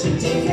troszkę szybciej